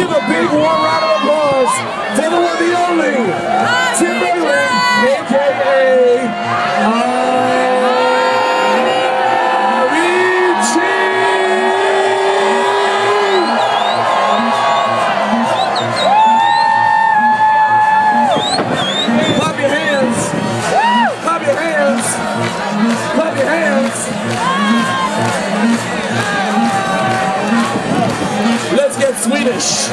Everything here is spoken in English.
give a big warm round of applause for the one, the only, Tim Bergling, aka Avicii! Clap your hands! Clap your hands! said Swedish.